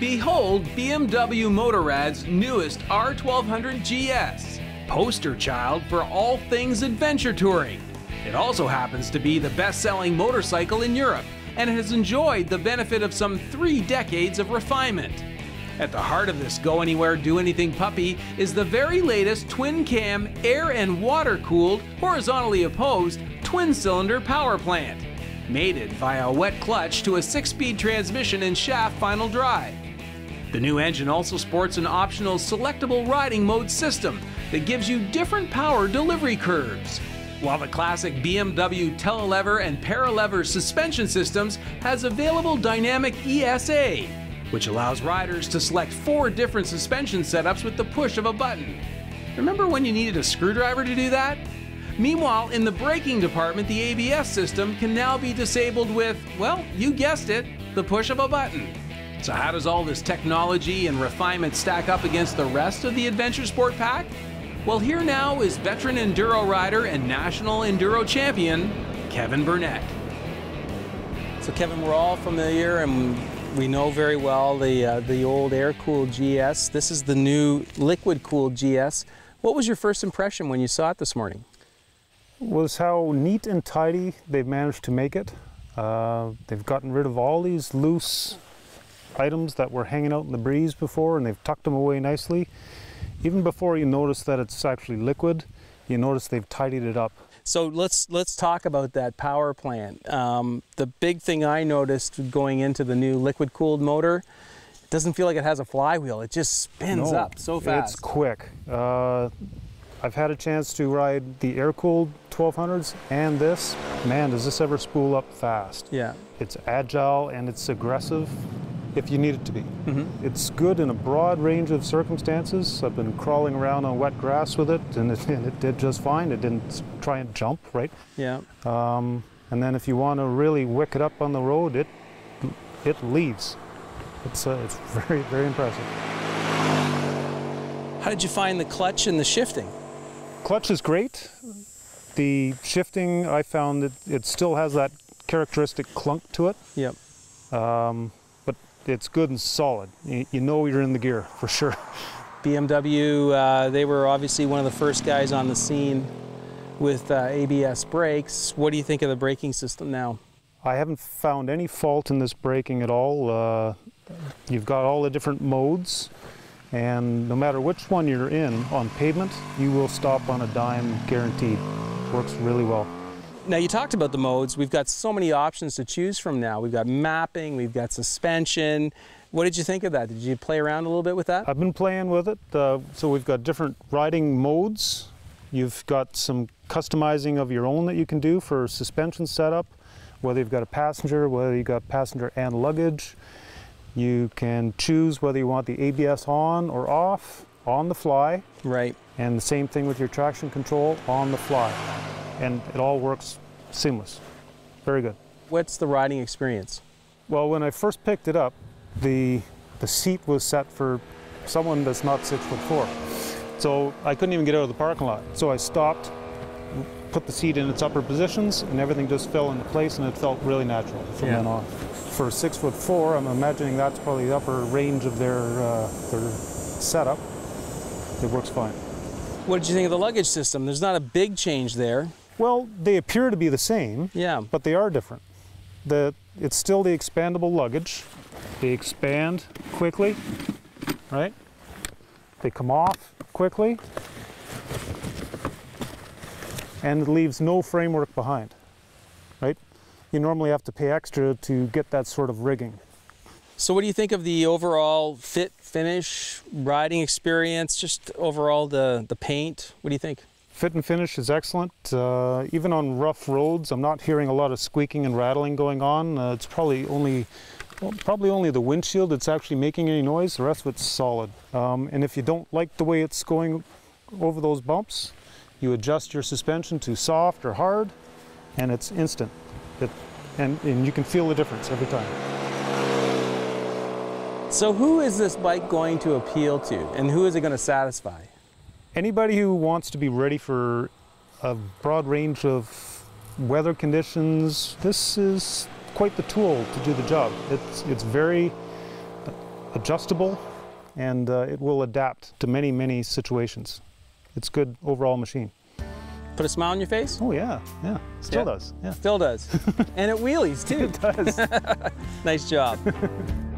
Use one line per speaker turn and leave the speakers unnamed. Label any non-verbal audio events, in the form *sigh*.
Behold BMW Motorrad's newest R1200 GS, poster child for all things adventure touring. It also happens to be the best selling motorcycle in Europe and has enjoyed the benefit of some three decades of refinement. At the heart of this go anywhere, do anything puppy is the very latest twin cam, air and water cooled, horizontally opposed, twin cylinder power plant, mated via a wet clutch to a six speed transmission and shaft final drive. The new engine also sports an optional selectable riding mode system that gives you different power delivery curves. While the classic BMW telelever and paralever suspension systems has available dynamic ESA, which allows riders to select four different suspension setups with the push of a button. Remember when you needed a screwdriver to do that? Meanwhile, in the braking department, the ABS system can now be disabled with, well, you guessed it, the push of a button. So, how does all this technology and refinement stack up against the rest of the Adventure Sport pack? Well, here now is veteran enduro rider and national enduro champion, Kevin Burnett.
So, Kevin, we're all familiar and we know very well the, uh, the old air-cooled GS. This is the new liquid-cooled GS. What was your first impression when you saw it this morning?
Was how neat and tidy they've managed to make it. Uh, they've gotten rid of all these loose items that were hanging out in the breeze before and they've tucked them away nicely. Even before you notice that it's actually liquid, you notice they've tidied it up.
So let's let's talk about that power plant. Um, the big thing I noticed going into the new liquid cooled motor, it doesn't feel like it has a flywheel. It just spins
No,
up so fast.
It's quick. Uh, I've had a chance to ride the air-cooled 1200s and this. Man, does this ever spool up fast.
Yeah.
It's agile and it's aggressive if you need it to be.
Mhm.
It's good in a broad range of circumstances. I've been crawling around on wet grass with it and it, *laughs* and it did just fine. It didn't try and jump, right?
Yeah.
Um, and then if you want to really wick it up on the road, it it leaves. It's uh, it's *laughs* very very impressive.
How did you find the clutch and the shifting?
Clutch is great. The shifting, I found that it still has that characteristic clunk to it,
Yep.
um, it's good and solid. You, you know you're in the gear for sure. *laughs*
BMW, uh, they were obviously one of the first guys on the scene with uh, ABS brakes. What do you think of the braking system now?
I haven't found any fault in this braking at all. Uh, you've got all the different modes, and no matter which one you're in on pavement, you will stop on a dime guaranteed. Works really well.
Now you talked about the modes. We've got so many options to choose from now. We've got mapping, we've got suspension. What did you think of that? Did you play around a little bit with that?
I've been playing with it. Uh, so we've got different riding modes. You've got some customizing of your own that you can do for suspension setup, whether you've got a passenger, whether you've got passenger and luggage. You can choose whether you want the ABS on or off on the fly,
Right.
and the same thing with your traction control on the fly. And it all works seamless. Very good.
What's the riding experience?
Well, when I first picked it up, the the seat was set for someone that's not six foot four. So I couldn't even get out of the parking lot. So I stopped, put the seat in its upper positions, and everything just fell into place, and it felt really natural from
Yeah.
then on. For six foot four, I'm imagining that's probably the upper range of their uh, their setup. It works fine.
What did you think of the luggage system? There's not a big change there.
Well, they appear to be the same,
Yeah.
but they are different. The, it's still the expandable luggage. They expand quickly, right? They come off quickly, and it leaves no framework behind, right? You normally have to pay extra to get that sort of rigging.
So what do you think of the overall fit, finish, riding experience, just overall the, the paint? What do you think?
Fit and finish is excellent. Uh, even on rough roads, I'm not hearing a lot of squeaking and rattling going on. Uh, it's probably only, well, probably only the windshield that's actually making any noise. The rest of it's solid. Um, and if you don't like the way it's going over those bumps, you adjust your suspension to soft or hard, and it's instant. It, and, and you can feel the difference every time.
So who is this bike going to appeal to and who is it going to satisfy?
Anybody who wants to be ready for a broad range of weather conditions, this is quite the tool to do the job. It's, it's very, adjustable and uh, it will adapt to many, many situations. It's good overall machine.
Put a smile on your face?
Oh yeah, yeah, still
Yeah.
does. Yeah,
Still does. *laughs* and it wheelies too.
it does. *laughs*
Nice job. *laughs*